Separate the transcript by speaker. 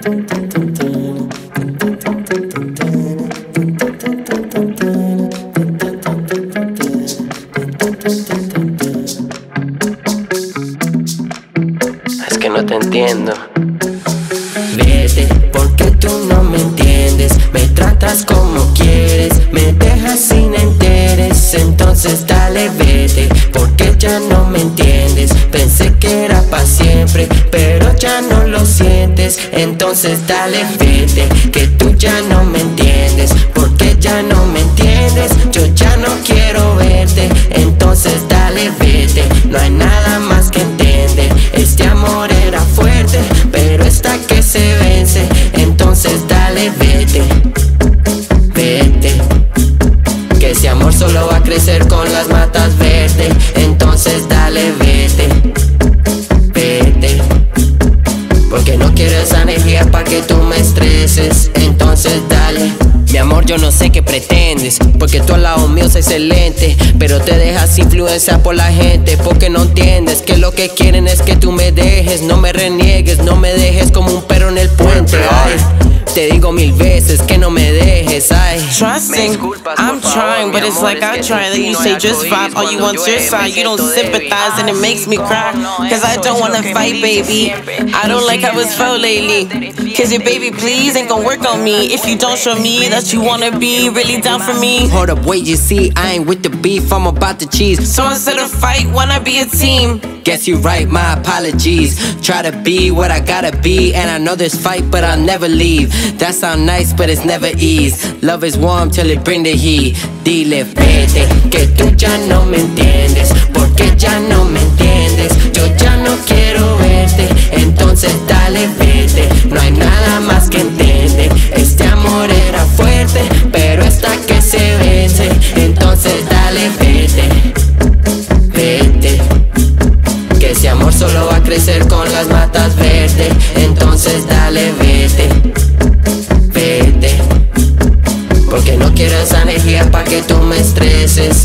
Speaker 1: Es que no te entiendo.
Speaker 2: Vete, porque tú no me entiendes. Me tratas como quieres, me dejas sin enteres. Entonces dale, vete, porque ya no me entiendes. Pensé que era para siempre, pero Entonces dale, vete, que tú ya no me entiendes. Porque ya no me entiendes, yo ya no quiero verte. Entonces dale, vete, no hay nada más que entender. Energía pa' que tú me estreses. Entonces dale. Mi amor, yo no sé qué pretendes, porque tú al lado mío es excelente, pero te dejas influenciar por la gente, porque no entiendes que lo que quieren es que tú me dejes, no me reniegues, digo mil veces que no me dejes, ay.
Speaker 3: Trusting, I'm trying, but it's like I try. That you say just vibe, all you want your side. You don't sympathize, and it makes me cry. Cause I don't wanna fight, baby. I don't like how it's felt lately. Cause your baby, please, ain't gon' work on me. If you don't show me that you wanna be really down for me.
Speaker 2: Hold up, wait, you see, I ain't with the beef, I'm about the cheese.
Speaker 3: So instead of fight, wanna be a team.
Speaker 2: Guess you're right, my apologies. Try to be what I gotta be, and I know there's fight, but I'll never leave. That sound nice, but it's never ease. Love is warm till it bring the heat. Dile, vete, que tú ya no me entiendes, porque ya no me entiendes. Solo va a crecer con las matas verdes. Entonces dale, vete, vete. Porque no quiero esa energía pa' que tú me estreses.